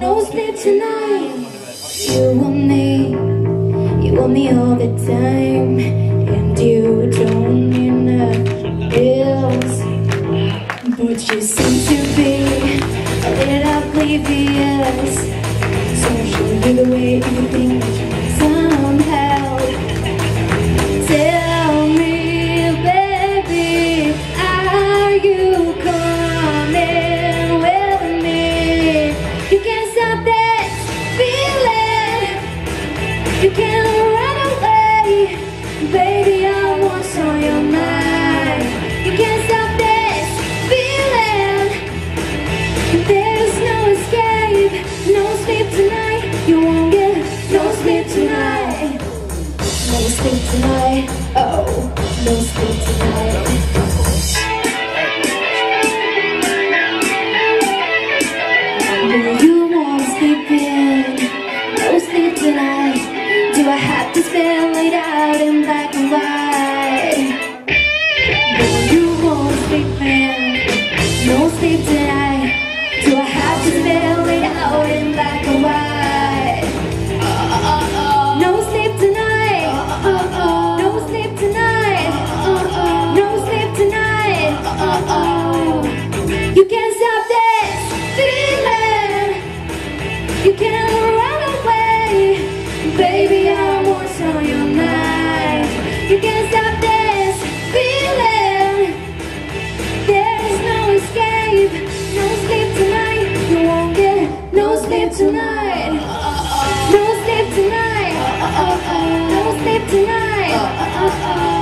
no sleep tonight You want me. You want me all the time. And you don't need nothing else. But you seem to be A little oblivious. So show you the way you think You can't run away, baby. I on your mind. You can't stop this feeling. There's no escape, no sleep tonight. You won't get no sleep tonight. No sleep tonight. Oh, no sleep tonight. and laid out in black and white. No, you won't sleep in, no sleep till. Tonight. No sleep tonight. No sleep tonight.